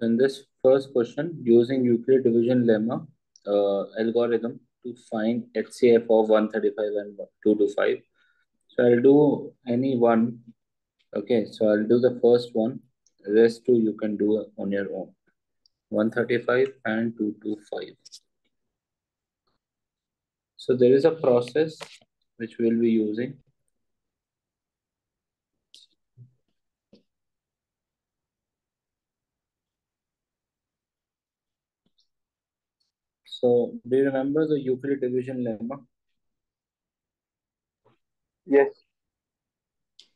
In this first question, using Euclid division lemma uh, algorithm to find HCF of 135 and 225. So I'll do any one. Okay, so I'll do the first one. Rest two you can do on your own. 135 and 225. So there is a process which we'll be using So, do you remember the Euclid division lemma? Yes.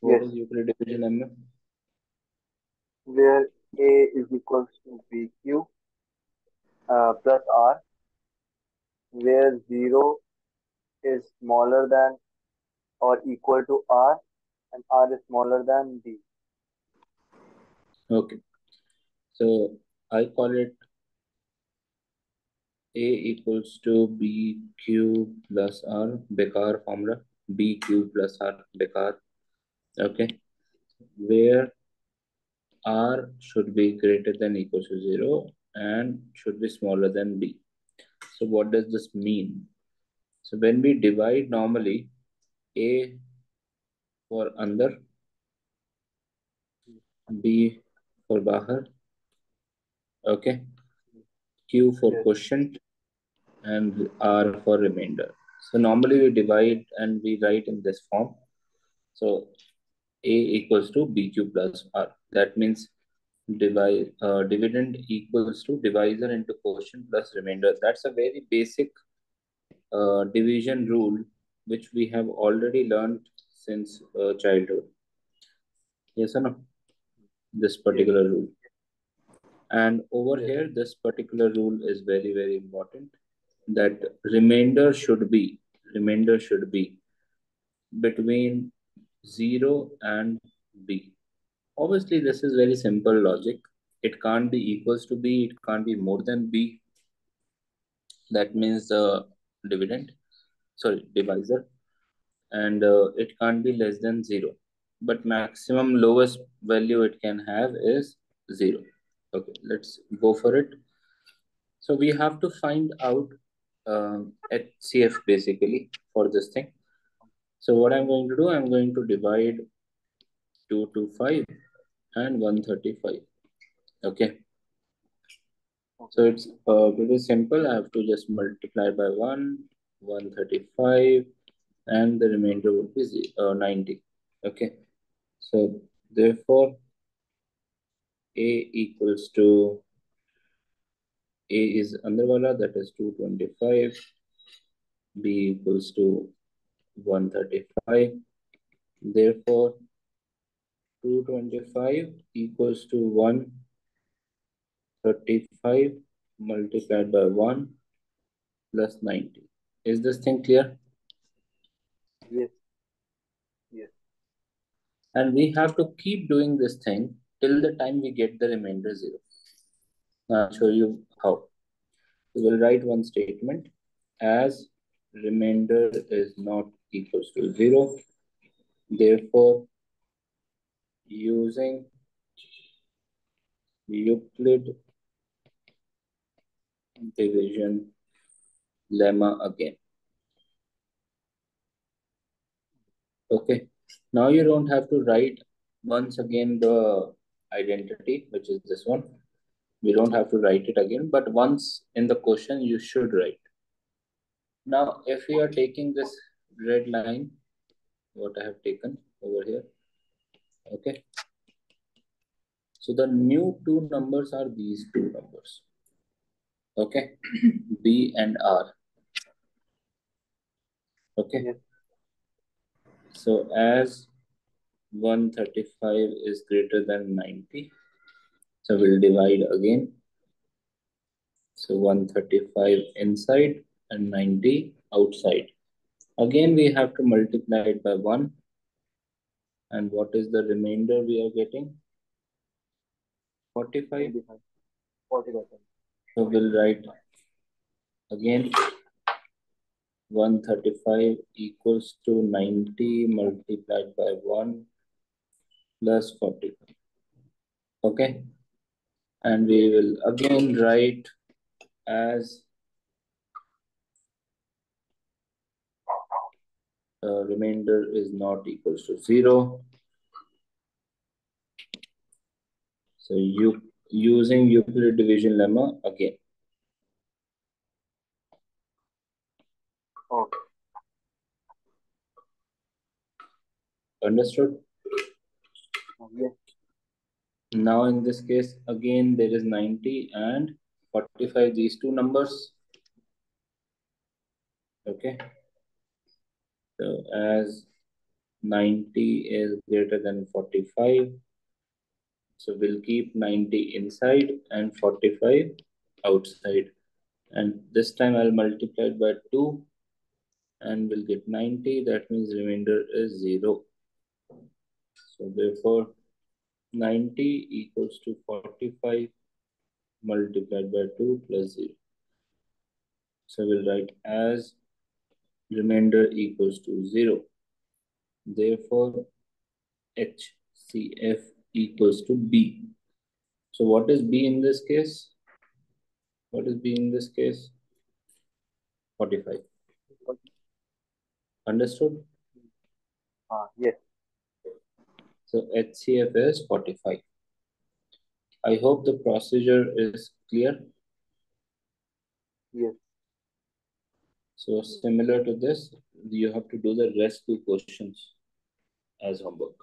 What yes. is Euclid division lemma? Where A is equals to BQ uh, plus R, where 0 is smaller than or equal to R and R is smaller than B. Okay. So, I call it a equals to BQ plus R, Becker formula, BQ plus R, Becker. Okay. Where R should be greater than equal to 0 and should be smaller than B. So what does this mean? So when we divide normally A for under, B for Bahar, okay, Q for quotient, and R for remainder. So normally we divide and we write in this form. So A equals to BQ plus R. That means divide, uh, dividend equals to divisor into quotient plus remainder. That's a very basic uh, division rule which we have already learned since uh, childhood. Yes or no? This particular rule. And over here, this particular rule is very, very important that remainder should be remainder should be between 0 and b. Obviously this is very simple logic. It can't be equals to b it can't be more than b. That means the dividend sorry divisor and uh, it can't be less than 0 but maximum lowest value it can have is 0 okay let's go for it. So we have to find out um, HCF basically for this thing. So what I'm going to do, I'm going to divide 2 to 5 and 135. Okay. So it's uh, pretty simple. I have to just multiply by 1, 135, and the remainder would be uh, 90. Okay. So therefore, A equals to a is under wala, that is 225. B equals to 135. Therefore, 225 equals to 135 multiplied by 1 plus 90. Is this thing clear? Yes. Yes. And we have to keep doing this thing till the time we get the remainder 0. I'll show you how. We will write one statement as remainder is not equals to 0. Therefore, using Euclid division lemma again. Okay, now you don't have to write once again the identity, which is this one we don't have to write it again, but once in the question, you should write. Now, if we are taking this red line, what I have taken over here, okay. So the new two numbers are these two numbers, okay, B and R, okay. So as 135 is greater than 90, so we'll divide again. So 135 inside and 90 outside. Again, we have to multiply it by 1. And what is the remainder we are getting? 45? 45. So we'll write again 135 equals to 90 multiplied by 1 plus 45. Okay. And we will again write as uh, remainder is not equals to zero. So you using Euclid division lemma again. Okay. Understood? Yes. Now in this case, again, there is 90 and 45, these two numbers. Okay. So as 90 is greater than 45, so we'll keep 90 inside and 45 outside. And this time I'll multiply it by 2 and we'll get 90. That means remainder is 0. So therefore 90 equals to 45 multiplied by 2 plus 0. So we'll write as remainder equals to 0. Therefore, HCF equals to B. So what is B in this case? What is B in this case? 45. Understood? Uh, yes. So HCF is 45. I hope the procedure is clear. Yes. So similar to this, you have to do the rest two questions as homework.